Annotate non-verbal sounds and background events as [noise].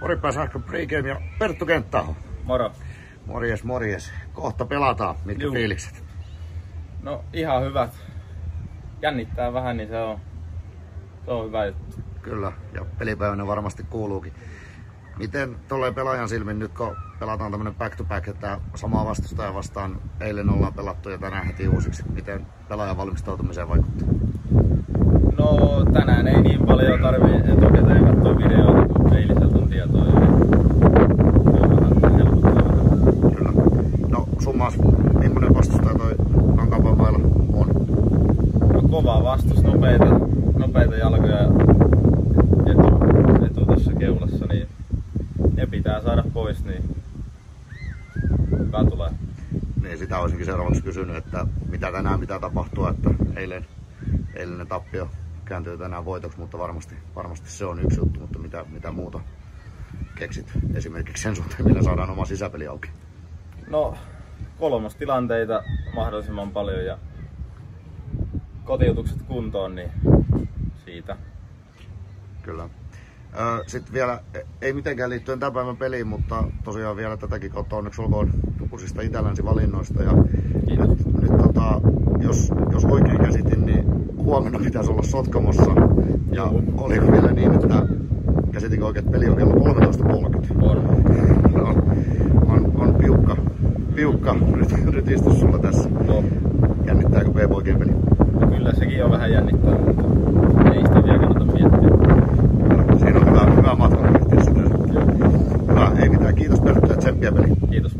Oripää sähkö pregame ja Perttu Kenttäho. Moro. Morjes, morjes. Kohta pelataan. Mitkä Juu. fiilikset? No ihan hyvät. Jännittää vähän, niin se on, se on hyvä juttu. Kyllä, ja pelipäivänä varmasti kuuluukin. Miten tolleen pelaajan silmin nyt kun pelataan tämmönen back to back, että samaa vastustaja vastaan eilen ollaan pelattu ja tänään heti uusiksi. Miten pelaajan valmistautumiseen vaikuttaa? No tänään ei niin paljon tarvii etukäteen katsoa videoita, kun eiliseltä on tietoa. jo, niin se on vähän helpottaa vähän. Kyllä. Summas, millainen vastustaja toi Kankaanpään mailla on? No, kova vastus, nopeita, nopeita jalkoja ja etu, etu tuossa keulassa, niin ne pitää saada pois, niin kuka tulee. Niin sitä olisinkin seuraavaksi kysynyt, että mitä tänään pitää tapahtua, että eilen, eilinen tappio kääntyy tänään voitoksi, mutta varmasti, varmasti se on yksi juttu, mutta mitä, mitä muuta keksit esimerkiksi sen suhteen, millä saadaan oma sisäpeli auki? No, kolmostilanteita mahdollisimman paljon ja kotiutukset kuntoon, niin siitä. Kyllä. Sitten vielä, e- ei mitenkään liittyen tämän päivän peliin, mutta tosiaan vielä tätäkin kautta onneksi olkoon lukuisista itälänsivalinnoista. Ja Kiitos. nyt, nyt tota, jos, jos oikein käsitin, niin huomenna pitäisi olla Sotkamossa. Ja Joo. oliko vielä niin, että käsitinkö oikein, että peli on vielä 13.30? On. Piukka [laughs] istus sulla tässä. No, Jännittääkö B-poikien peli? no kyllä sekin on vähän jännittävää, mutta ei sitä vielä kannata miettiä. Siinä on hyvä, hyvä matka. Hyvä, ei mitään. Kiitos ja tsemppiä peli. Kiitos.